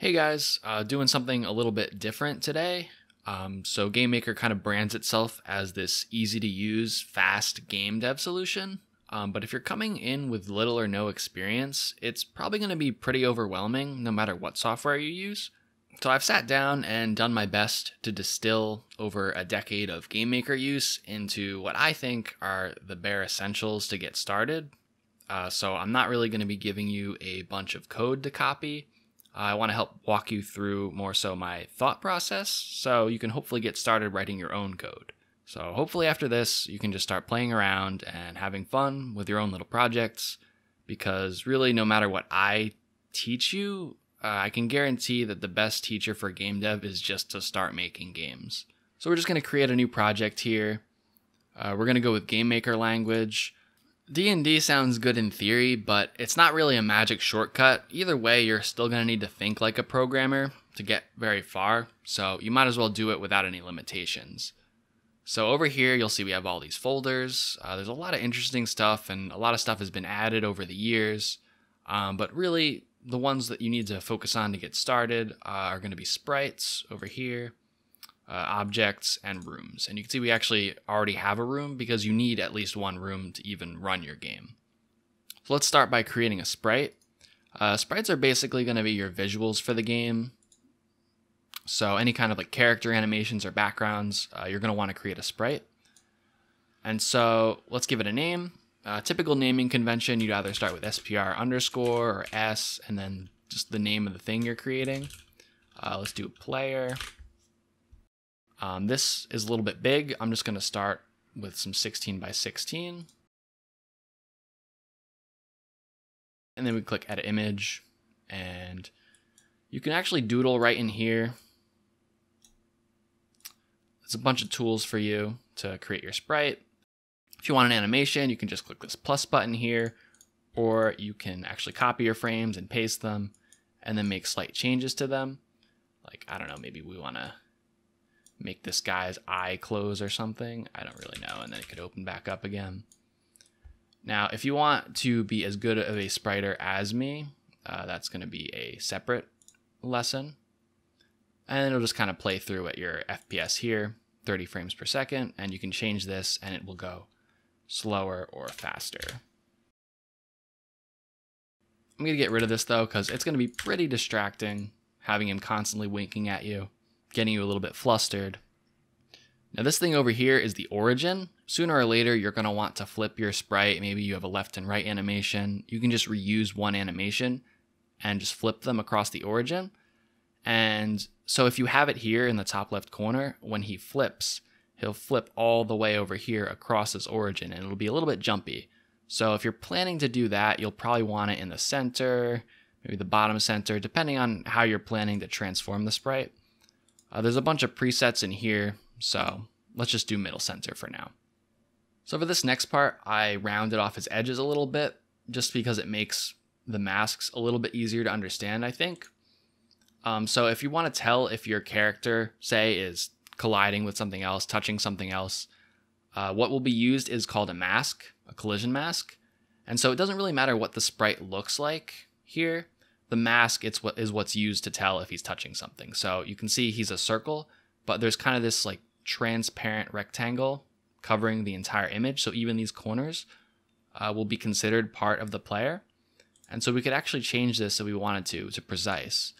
Hey guys, uh, doing something a little bit different today. Um, so GameMaker kind of brands itself as this easy to use, fast game dev solution. Um, but if you're coming in with little or no experience, it's probably going to be pretty overwhelming no matter what software you use. So I've sat down and done my best to distill over a decade of GameMaker use into what I think are the bare essentials to get started. Uh, so I'm not really going to be giving you a bunch of code to copy. I want to help walk you through more so my thought process so you can hopefully get started writing your own code. So, hopefully, after this, you can just start playing around and having fun with your own little projects because really, no matter what I teach you, uh, I can guarantee that the best teacher for game dev is just to start making games. So, we're just going to create a new project here. Uh, we're going to go with game maker language. D&D sounds good in theory, but it's not really a magic shortcut. Either way, you're still going to need to think like a programmer to get very far, so you might as well do it without any limitations. So over here, you'll see we have all these folders. Uh, there's a lot of interesting stuff, and a lot of stuff has been added over the years. Um, but really, the ones that you need to focus on to get started uh, are going to be sprites over here uh, objects, and rooms. And you can see we actually already have a room because you need at least one room to even run your game. So let's start by creating a sprite. Uh, sprites are basically going to be your visuals for the game. So any kind of like character animations or backgrounds, uh, you're going to want to create a sprite. And so let's give it a name. Uh, typical naming convention, you'd either start with SPR underscore or S and then just the name of the thing you're creating. Uh, let's do player. Um, this is a little bit big. I'm just going to start with some 16 by 16. And then we click edit image and you can actually doodle right in here. There's a bunch of tools for you to create your sprite. If you want an animation, you can just click this plus button here, or you can actually copy your frames and paste them and then make slight changes to them. Like, I don't know, maybe we want to make this guy's eye close or something. I don't really know. And then it could open back up again. Now, if you want to be as good of a spriter as me, uh, that's going to be a separate lesson. And it'll just kind of play through at your FPS here, 30 frames per second, and you can change this and it will go slower or faster. I'm going to get rid of this though, because it's going to be pretty distracting having him constantly winking at you getting you a little bit flustered. Now this thing over here is the origin. Sooner or later, you're gonna want to flip your sprite. Maybe you have a left and right animation. You can just reuse one animation and just flip them across the origin. And so if you have it here in the top left corner, when he flips, he'll flip all the way over here across his origin and it'll be a little bit jumpy. So if you're planning to do that, you'll probably want it in the center, maybe the bottom center, depending on how you're planning to transform the sprite. Uh, there's a bunch of presets in here, so let's just do middle center for now. So for this next part, I rounded off his edges a little bit, just because it makes the masks a little bit easier to understand, I think. Um, so if you want to tell if your character, say, is colliding with something else, touching something else, uh, what will be used is called a mask, a collision mask. And so it doesn't really matter what the sprite looks like here the mask it's what is what's used to tell if he's touching something. So you can see he's a circle, but there's kind of this like transparent rectangle covering the entire image. So even these corners uh, will be considered part of the player. And so we could actually change this if we wanted to to precise.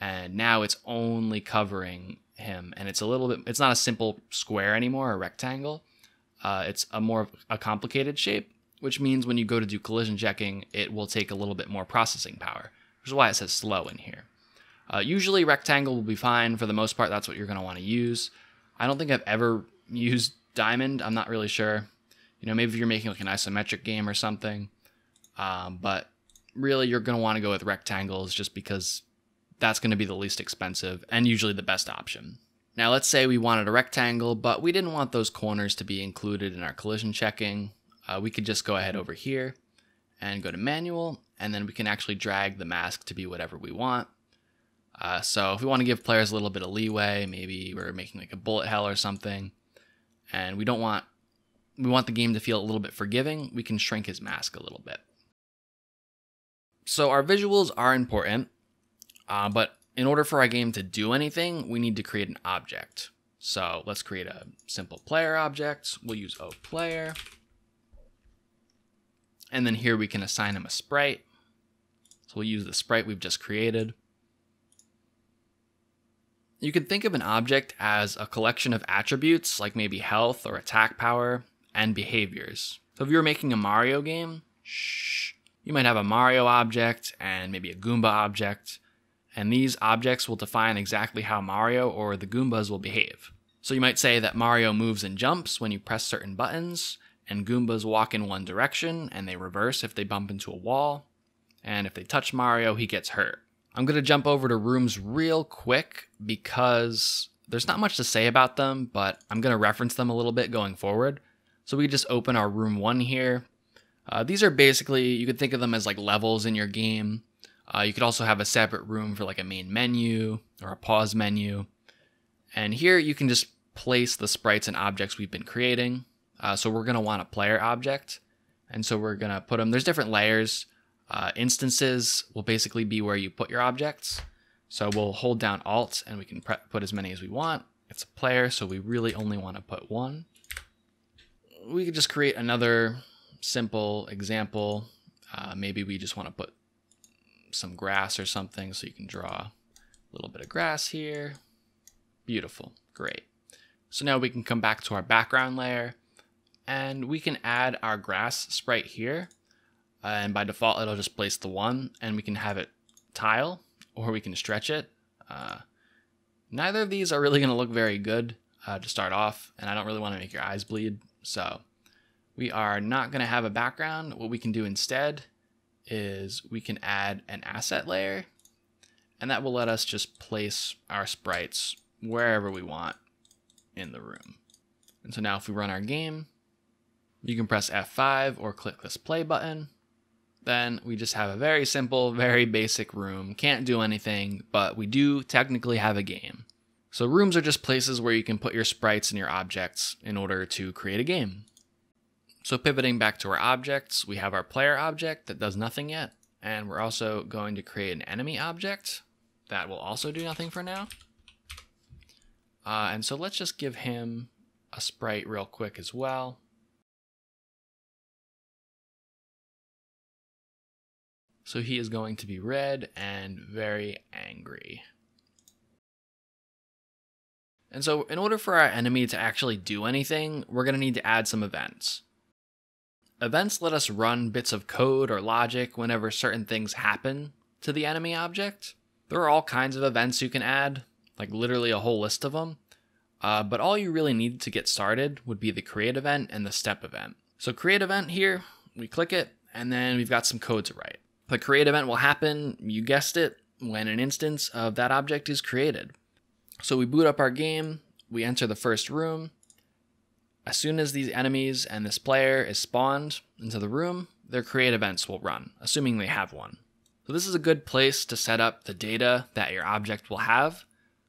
And now it's only covering him, and it's a little bit. It's not a simple square anymore, a rectangle. Uh, it's a more of a complicated shape, which means when you go to do collision checking, it will take a little bit more processing power which is why it says slow in here. Uh, usually rectangle will be fine. For the most part, that's what you're going to want to use. I don't think I've ever used diamond. I'm not really sure. You know, maybe if you're making like an isometric game or something. Um, but really, you're going to want to go with rectangles just because that's going to be the least expensive and usually the best option. Now, let's say we wanted a rectangle, but we didn't want those corners to be included in our collision checking. Uh, we could just go ahead over here and go to manual and then we can actually drag the mask to be whatever we want. Uh, so if we want to give players a little bit of leeway, maybe we're making like a bullet hell or something, and we don't want we want the game to feel a little bit forgiving, we can shrink his mask a little bit. So our visuals are important, uh, but in order for our game to do anything, we need to create an object. So let's create a simple player object. We'll use O player. And then here we can assign him a sprite. We'll use the sprite we've just created. You can think of an object as a collection of attributes, like maybe health or attack power, and behaviors. So if you were making a Mario game, shh, you might have a Mario object and maybe a Goomba object, and these objects will define exactly how Mario or the Goombas will behave. So you might say that Mario moves and jumps when you press certain buttons, and Goombas walk in one direction and they reverse if they bump into a wall, and if they touch Mario, he gets hurt. I'm going to jump over to rooms real quick because there's not much to say about them, but I'm going to reference them a little bit going forward. So we just open our room one here. Uh, these are basically, you could think of them as like levels in your game. Uh, you could also have a separate room for like a main menu or a pause menu. And here you can just place the sprites and objects we've been creating. Uh, so we're going to want a player object. And so we're going to put them, there's different layers. Uh, instances will basically be where you put your objects. So we'll hold down Alt and we can put as many as we want. It's a player, so we really only want to put one. We could just create another simple example. Uh, maybe we just want to put some grass or something so you can draw a little bit of grass here. Beautiful, great. So now we can come back to our background layer and we can add our grass sprite here and by default it'll just place the one and we can have it tile or we can stretch it. Uh, neither of these are really going to look very good uh, to start off and I don't really want to make your eyes bleed so we are not going to have a background. What we can do instead is we can add an asset layer and that will let us just place our sprites wherever we want in the room. And so now if we run our game, you can press F5 or click this play button then we just have a very simple, very basic room. Can't do anything, but we do technically have a game. So rooms are just places where you can put your sprites and your objects in order to create a game. So pivoting back to our objects, we have our player object that does nothing yet, and we're also going to create an enemy object that will also do nothing for now. Uh, and so let's just give him a sprite real quick as well. So he is going to be red and very angry. And so in order for our enemy to actually do anything, we're going to need to add some events. Events let us run bits of code or logic whenever certain things happen to the enemy object. There are all kinds of events you can add, like literally a whole list of them. Uh, but all you really need to get started would be the create event and the step event. So create event here, we click it, and then we've got some code to write. The create event will happen, you guessed it, when an instance of that object is created. So we boot up our game, we enter the first room. As soon as these enemies and this player is spawned into the room, their create events will run, assuming they have one. So this is a good place to set up the data that your object will have.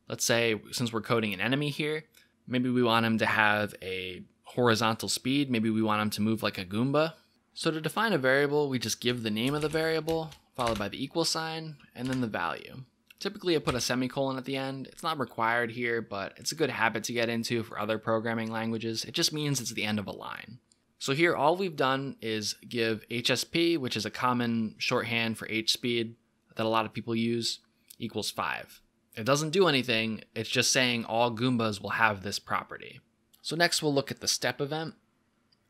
Let's say, since we're coding an enemy here, maybe we want him to have a horizontal speed, maybe we want him to move like a Goomba, so to define a variable, we just give the name of the variable, followed by the equal sign, and then the value. Typically I put a semicolon at the end. It's not required here, but it's a good habit to get into for other programming languages. It just means it's the end of a line. So here all we've done is give HSP, which is a common shorthand for H speed that a lot of people use, equals 5. It doesn't do anything, it's just saying all Goombas will have this property. So next we'll look at the step event.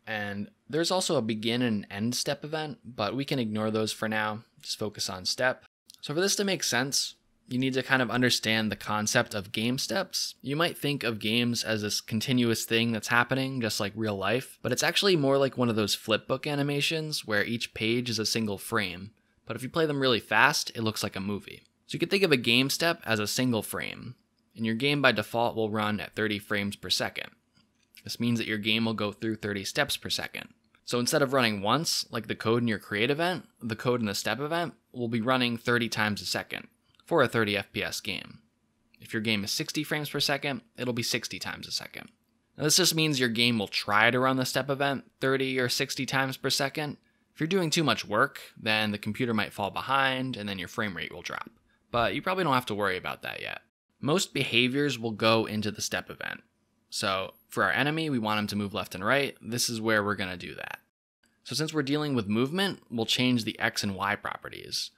And there's also a begin and end step event, but we can ignore those for now. Just focus on step. So for this to make sense, you need to kind of understand the concept of game steps. You might think of games as this continuous thing that's happening, just like real life, but it's actually more like one of those flipbook animations where each page is a single frame. But if you play them really fast, it looks like a movie. So you could think of a game step as a single frame, and your game by default will run at 30 frames per second. This means that your game will go through 30 steps per second. So instead of running once, like the code in your create event, the code in the step event will be running 30 times a second for a 30 FPS game. If your game is 60 frames per second, it'll be 60 times a second. Now, this just means your game will try to run the step event 30 or 60 times per second. If you're doing too much work, then the computer might fall behind and then your frame rate will drop. but you probably don't have to worry about that yet. Most behaviors will go into the step event. So for our enemy, we want him to move left and right. This is where we're going to do that. So since we're dealing with movement, we'll change the X and Y properties.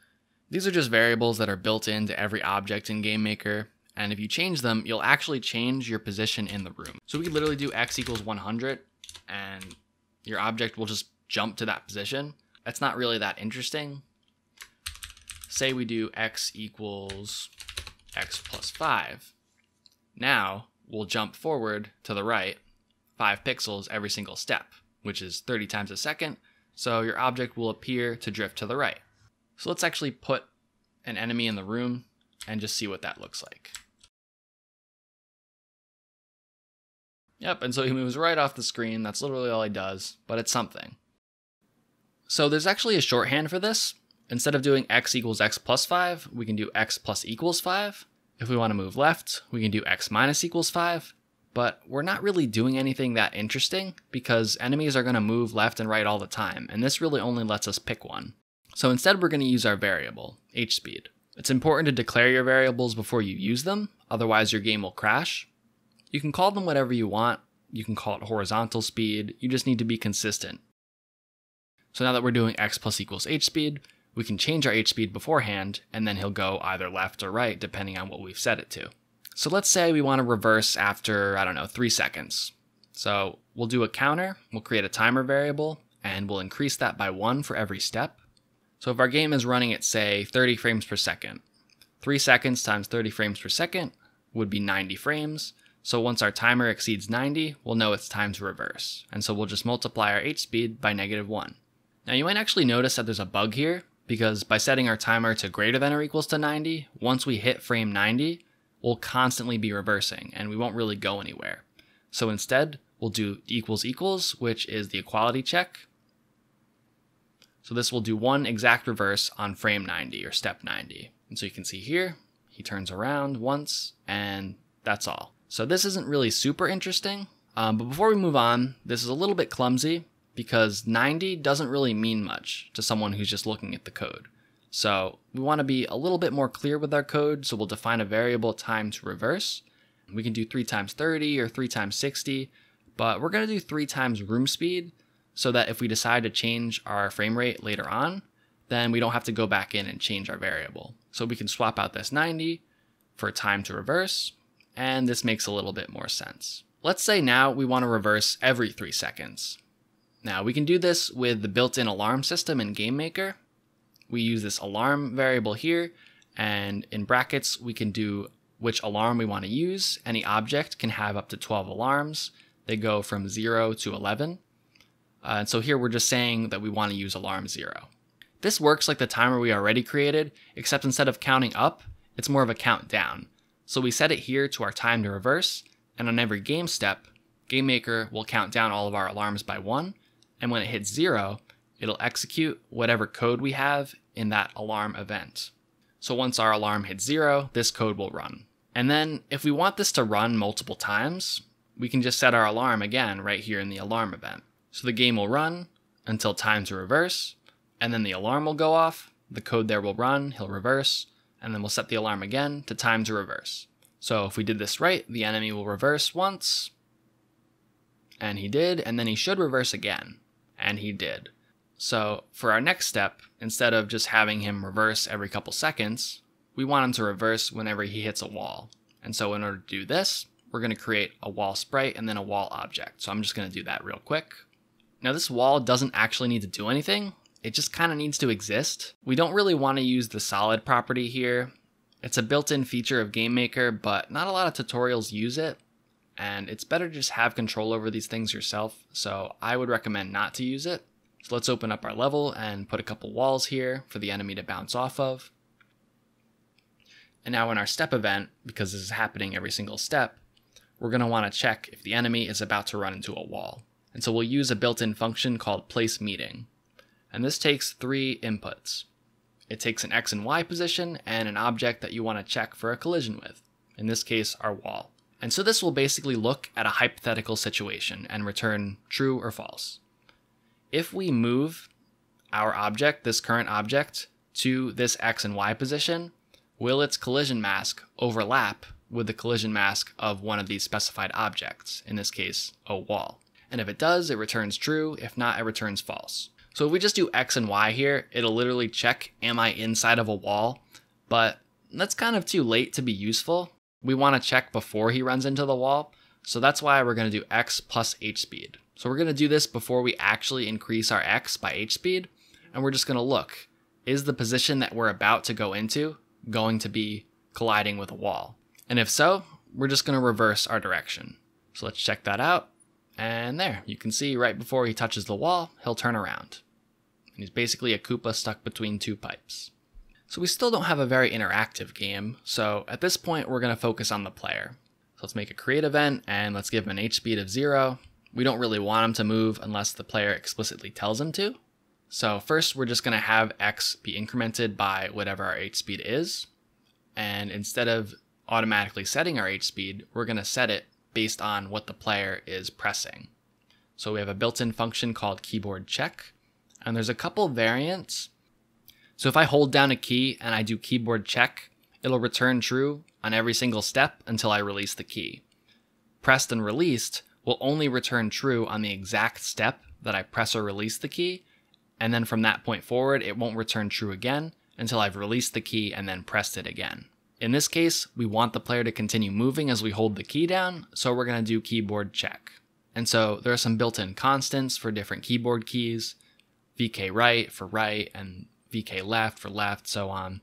These are just variables that are built into every object in GameMaker, and if you change them, you'll actually change your position in the room. So we could literally do X equals 100, and your object will just jump to that position. That's not really that interesting. Say we do X equals X plus 5. Now, we'll jump forward to the right 5 pixels every single step, which is 30 times a second, so your object will appear to drift to the right. So let's actually put an enemy in the room and just see what that looks like. Yep, and so he moves right off the screen. That's literally all he does, but it's something. So there's actually a shorthand for this. Instead of doing x equals x plus 5, we can do x plus equals 5. If we want to move left, we can do x minus equals 5. But we're not really doing anything that interesting because enemies are going to move left and right all the time, and this really only lets us pick one. So instead, we're going to use our variable, hspeed. It's important to declare your variables before you use them, otherwise your game will crash. You can call them whatever you want. You can call it horizontal speed. You just need to be consistent. So now that we're doing x plus equals h speed, we can change our h speed beforehand, and then he'll go either left or right depending on what we've set it to. So let's say we want to reverse after, I don't know, three seconds. So we'll do a counter, we'll create a timer variable, and we'll increase that by one for every step. So if our game is running at, say, 30 frames per second, 3 seconds times 30 frames per second would be 90 frames. So once our timer exceeds 90, we'll know it's time to reverse. And so we'll just multiply our H speed by negative 1. Now you might actually notice that there's a bug here, because by setting our timer to greater than or equals to 90, once we hit frame 90, we'll constantly be reversing, and we won't really go anywhere. So instead, we'll do equals equals, which is the equality check, so this will do one exact reverse on frame 90 or step 90. And so you can see here, he turns around once and that's all. So this isn't really super interesting. Um, but before we move on, this is a little bit clumsy because 90 doesn't really mean much to someone who's just looking at the code. So we want to be a little bit more clear with our code, so we'll define a variable time to reverse. We can do 3 times 30 or 3 times 60, but we're going to do 3 times room speed so that if we decide to change our frame rate later on, then we don't have to go back in and change our variable. So we can swap out this 90 for time to reverse, and this makes a little bit more sense. Let's say now we want to reverse every 3 seconds. Now we can do this with the built-in alarm system in GameMaker. We use this alarm variable here, and in brackets we can do which alarm we want to use. Any object can have up to 12 alarms. They go from 0 to 11. Uh, and so here we're just saying that we want to use alarm zero. This works like the timer we already created, except instead of counting up, it's more of a countdown. So we set it here to our time to reverse, and on every game step, GameMaker will count down all of our alarms by one, and when it hits zero, it'll execute whatever code we have in that alarm event. So once our alarm hits zero, this code will run. And then if we want this to run multiple times, we can just set our alarm again right here in the alarm event. So the game will run until time to reverse, and then the alarm will go off, the code there will run, he'll reverse, and then we'll set the alarm again to time to reverse. So if we did this right, the enemy will reverse once, and he did, and then he should reverse again, and he did. So for our next step, instead of just having him reverse every couple seconds, we want him to reverse whenever he hits a wall. And so in order to do this, we're going to create a wall sprite and then a wall object. So I'm just going to do that real quick. Now this wall doesn't actually need to do anything, it just kind of needs to exist. We don't really want to use the solid property here. It's a built-in feature of GameMaker, but not a lot of tutorials use it, and it's better to just have control over these things yourself, so I would recommend not to use it. So let's open up our level and put a couple walls here for the enemy to bounce off of. And now in our step event, because this is happening every single step, we're going to want to check if the enemy is about to run into a wall. And so we'll use a built-in function called place meeting. And this takes three inputs. It takes an X and Y position and an object that you want to check for a collision with, in this case, our wall. And so this will basically look at a hypothetical situation and return true or false. If we move our object, this current object, to this X and Y position, will its collision mask overlap with the collision mask of one of these specified objects, in this case, a wall. And if it does, it returns true. If not, it returns false. So if we just do X and Y here, it'll literally check, am I inside of a wall? But that's kind of too late to be useful. We want to check before he runs into the wall. So that's why we're going to do X plus H speed. So we're going to do this before we actually increase our X by H speed. And we're just going to look, is the position that we're about to go into going to be colliding with a wall? And if so, we're just going to reverse our direction. So let's check that out. And there, you can see right before he touches the wall, he'll turn around. And he's basically a Koopa stuck between two pipes. So we still don't have a very interactive game, so at this point we're going to focus on the player. So let's make a create event and let's give him an H speed of zero. We don't really want him to move unless the player explicitly tells him to. So first we're just going to have X be incremented by whatever our H speed is. And instead of automatically setting our H speed, we're going to set it based on what the player is pressing. So we have a built-in function called keyboard check, and there's a couple variants. So if I hold down a key and I do keyboard check, it'll return true on every single step until I release the key. Pressed and released will only return true on the exact step that I press or release the key, and then from that point forward, it won't return true again until I've released the key and then pressed it again. In this case, we want the player to continue moving as we hold the key down, so we're going to do keyboard check. And so there are some built-in constants for different keyboard keys, VK right for right and VK left for left, so on.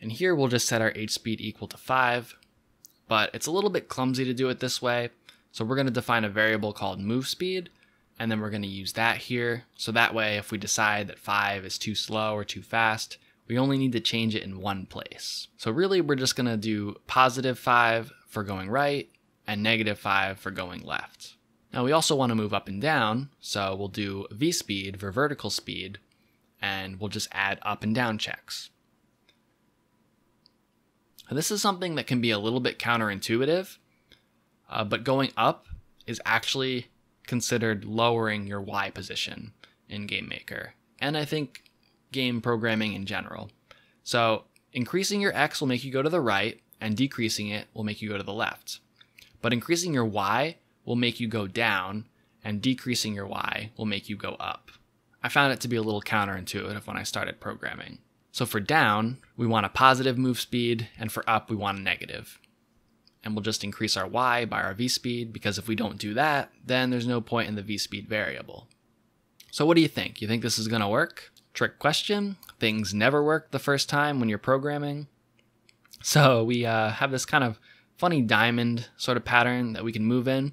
And here we'll just set our H speed equal to 5, but it's a little bit clumsy to do it this way, so we're going to define a variable called move speed, and then we're going to use that here. So that way, if we decide that 5 is too slow or too fast, we only need to change it in one place. So really we're just gonna do positive five for going right and negative five for going left. Now we also wanna move up and down, so we'll do V speed for vertical speed, and we'll just add up and down checks. This is something that can be a little bit counterintuitive, uh, but going up is actually considered lowering your Y position in GameMaker. And I think game programming in general. So increasing your x will make you go to the right, and decreasing it will make you go to the left. But increasing your y will make you go down, and decreasing your y will make you go up. I found it to be a little counterintuitive when I started programming. So for down, we want a positive move speed, and for up, we want a negative. And we'll just increase our y by our v speed, because if we don't do that, then there's no point in the v speed variable. So what do you think? You think this is going to work? trick question. Things never work the first time when you're programming. So we uh, have this kind of funny diamond sort of pattern that we can move in.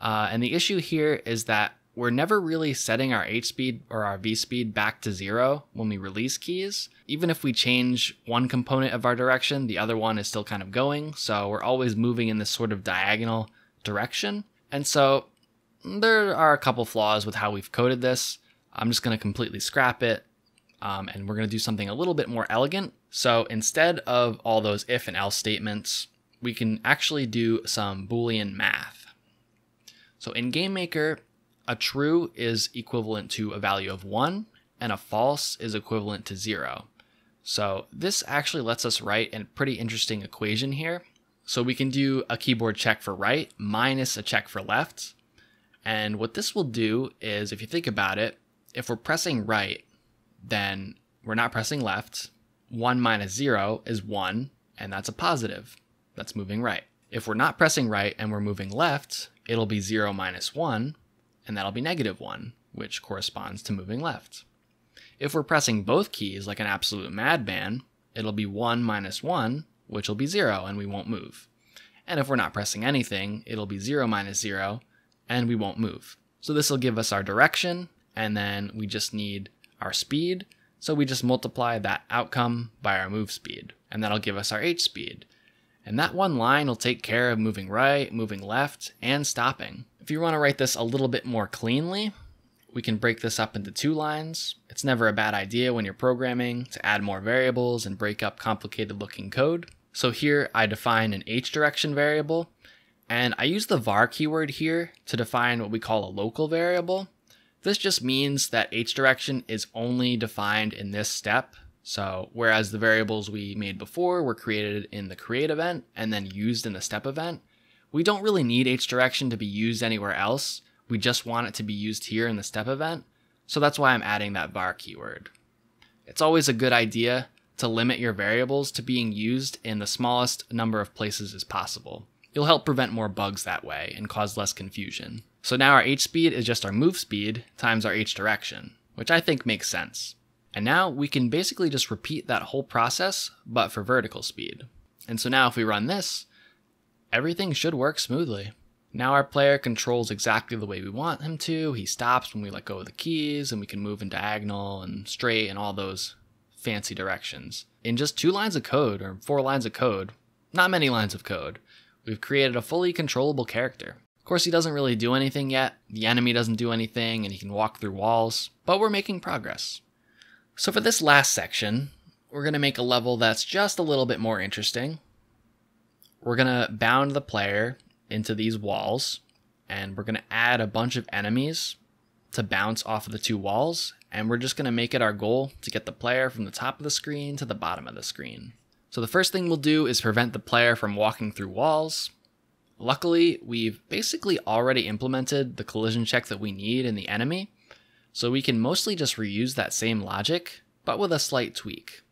Uh, and the issue here is that we're never really setting our H speed or our V speed back to zero when we release keys. Even if we change one component of our direction, the other one is still kind of going. So we're always moving in this sort of diagonal direction. And so there are a couple flaws with how we've coded this. I'm just going to completely scrap it um, and we're going to do something a little bit more elegant. So instead of all those if and else statements, we can actually do some Boolean math. So in GameMaker, a true is equivalent to a value of 1, and a false is equivalent to 0. So this actually lets us write a pretty interesting equation here. So we can do a keyboard check for right minus a check for left. And what this will do is, if you think about it, if we're pressing right, then we're not pressing left. 1 minus 0 is 1, and that's a positive. That's moving right. If we're not pressing right and we're moving left, it'll be 0 minus 1, and that'll be negative 1, which corresponds to moving left. If we're pressing both keys like an absolute madman, it'll be 1 minus 1, which will be 0, and we won't move. And if we're not pressing anything, it'll be 0 minus 0, and we won't move. So this will give us our direction, and then we just need our speed, so we just multiply that outcome by our move speed, and that'll give us our h speed. And that one line will take care of moving right, moving left, and stopping. If you want to write this a little bit more cleanly, we can break this up into two lines. It's never a bad idea when you're programming to add more variables and break up complicated looking code. So here I define an h direction variable, and I use the var keyword here to define what we call a local variable. This just means that h direction is only defined in this step So, whereas the variables we made before were created in the create event and then used in the step event, we don't really need H direction to be used anywhere else. We just want it to be used here in the step event. So that's why I'm adding that var keyword. It's always a good idea to limit your variables to being used in the smallest number of places as possible. You'll help prevent more bugs that way and cause less confusion. So now our h speed is just our move speed times our h direction, which I think makes sense. And now we can basically just repeat that whole process, but for vertical speed. And so now if we run this, everything should work smoothly. Now our player controls exactly the way we want him to. He stops when we let go of the keys, and we can move in diagonal and straight and all those fancy directions. In just two lines of code, or four lines of code, not many lines of code, we've created a fully controllable character. Of course, he doesn't really do anything yet, the enemy doesn't do anything, and he can walk through walls, but we're making progress. So for this last section, we're going to make a level that's just a little bit more interesting. We're going to bound the player into these walls, and we're going to add a bunch of enemies to bounce off of the two walls, and we're just going to make it our goal to get the player from the top of the screen to the bottom of the screen. So the first thing we'll do is prevent the player from walking through walls. Luckily, we've basically already implemented the collision check that we need in the enemy, so we can mostly just reuse that same logic, but with a slight tweak.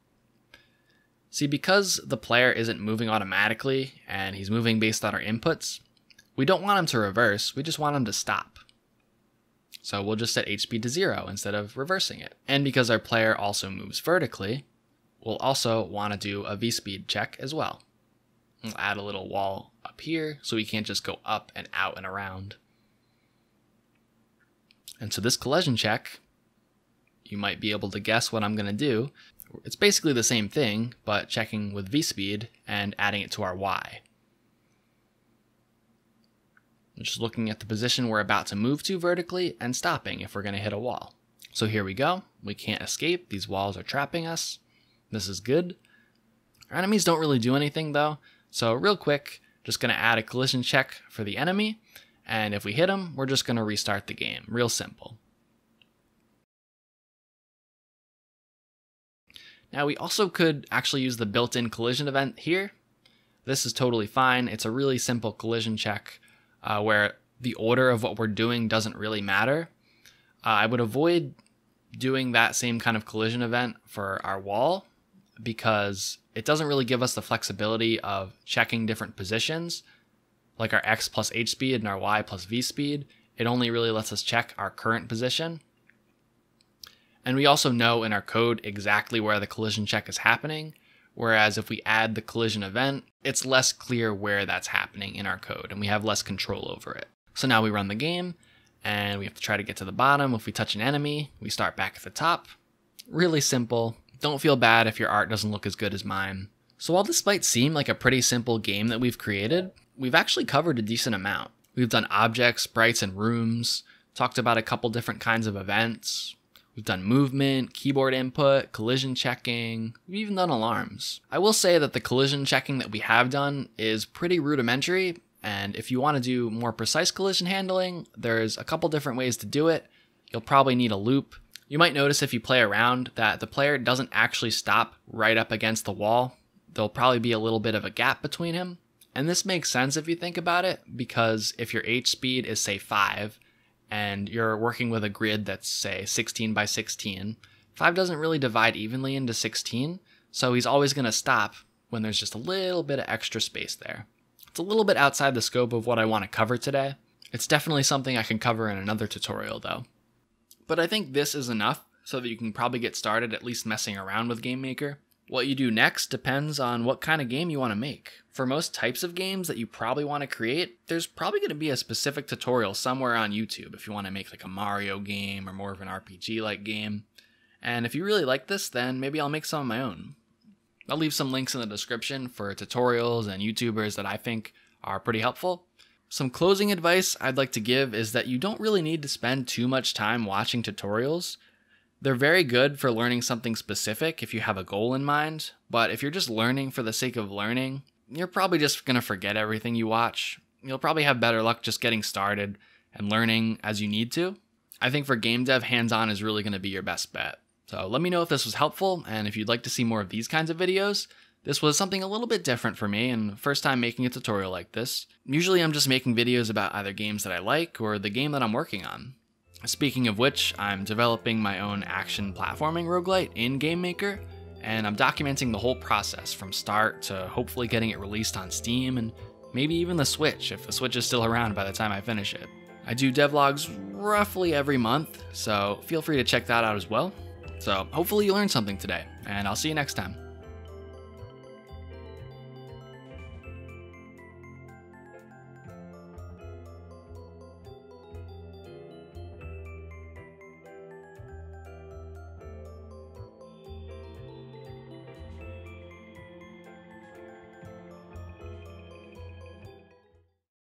See, because the player isn't moving automatically and he's moving based on our inputs, we don't want him to reverse, we just want him to stop. So we'll just set HP to zero instead of reversing it. And because our player also moves vertically, we'll also want to do a v-speed check as well. We'll add a little wall up here so we can't just go up and out and around. And so this collision check, you might be able to guess what I'm going to do. It's basically the same thing, but checking with v-speed and adding it to our y. Just looking at the position we're about to move to vertically and stopping if we're going to hit a wall. So here we go. We can't escape. These walls are trapping us. This is good. Our enemies don't really do anything though. So real quick, just going to add a collision check for the enemy and if we hit them, we're just going to restart the game. Real simple. Now we also could actually use the built-in collision event here. This is totally fine. It's a really simple collision check uh, where the order of what we're doing doesn't really matter. Uh, I would avoid doing that same kind of collision event for our wall because it doesn't really give us the flexibility of checking different positions like our x plus h speed and our y plus v speed, it only really lets us check our current position. And we also know in our code exactly where the collision check is happening, whereas if we add the collision event, it's less clear where that's happening in our code and we have less control over it. So now we run the game and we have to try to get to the bottom. If we touch an enemy, we start back at the top. Really simple. Don't feel bad if your art doesn't look as good as mine. So while this might seem like a pretty simple game that we've created, we've actually covered a decent amount. We've done objects, sprites, and rooms, talked about a couple different kinds of events. We've done movement, keyboard input, collision checking, we've even done alarms. I will say that the collision checking that we have done is pretty rudimentary, and if you want to do more precise collision handling, there's a couple different ways to do it. You'll probably need a loop. You might notice if you play around that the player doesn't actually stop right up against the wall. There'll probably be a little bit of a gap between him, and this makes sense if you think about it, because if your H speed is, say, 5, and you're working with a grid that's, say, 16 by 16, 5 doesn't really divide evenly into 16, so he's always going to stop when there's just a little bit of extra space there. It's a little bit outside the scope of what I want to cover today. It's definitely something I can cover in another tutorial, though. But I think this is enough so that you can probably get started at least messing around with GameMaker. What you do next depends on what kind of game you want to make. For most types of games that you probably want to create, there's probably going to be a specific tutorial somewhere on YouTube if you want to make like a Mario game or more of an RPG like game. And if you really like this, then maybe I'll make some of my own. I'll leave some links in the description for tutorials and YouTubers that I think are pretty helpful. Some closing advice I'd like to give is that you don't really need to spend too much time watching tutorials. They're very good for learning something specific if you have a goal in mind, but if you're just learning for the sake of learning, you're probably just going to forget everything you watch. You'll probably have better luck just getting started and learning as you need to. I think for game dev, hands on is really going to be your best bet. So let me know if this was helpful, and if you'd like to see more of these kinds of videos. This was something a little bit different for me, and first time making a tutorial like this. Usually I'm just making videos about either games that I like or the game that I'm working on. Speaking of which, I'm developing my own action platforming roguelite in GameMaker, and I'm documenting the whole process from start to hopefully getting it released on Steam and maybe even the Switch if the Switch is still around by the time I finish it. I do devlogs roughly every month, so feel free to check that out as well. So hopefully you learned something today, and I'll see you next time.